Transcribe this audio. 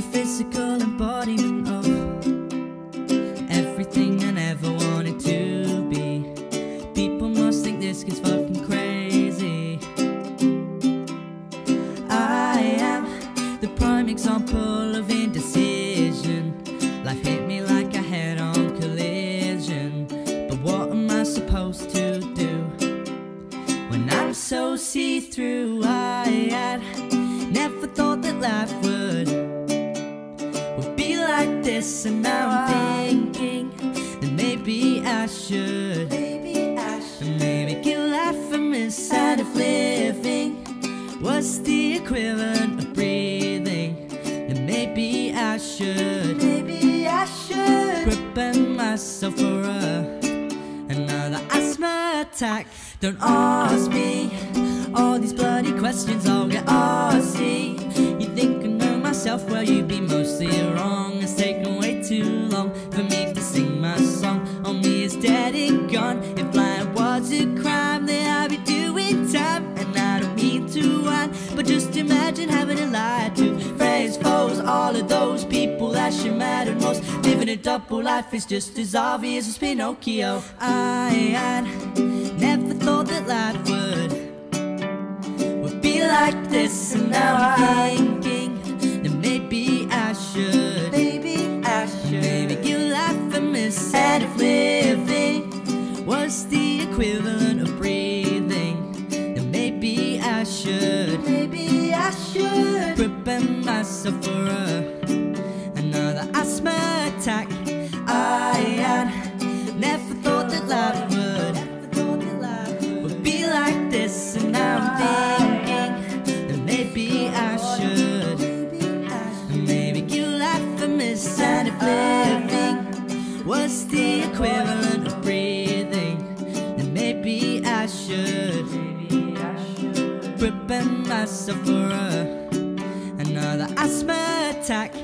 the physical embodiment of everything I never wanted to be. People must think this kid's fucking crazy. I am the prime example of indecision. Life hit me like a head on collision. But what am I supposed to do when I'm so see through? I had this, and now I'm thinking that maybe I should. Maybe I should. Maybe life a miss out of living. What's the equivalent of breathing? And maybe I should. Maybe I should prepare myself for a another asthma attack. Don't ask me all these bloody questions. I'll get arsy. Long for me to sing my song. On me is dead and gone. If lying was a crime, then I'd be doing time. And I don't mean to whine, but just imagine having to lie to friends, foes, all of those people that should matter most. Living a double life is just as obvious as Pinocchio. I had never thought that life would would be like this, and now I'm What's the equivalent of breathing? Maybe I should. Maybe I should prepare myself for a, prepare myself for another asthma attack.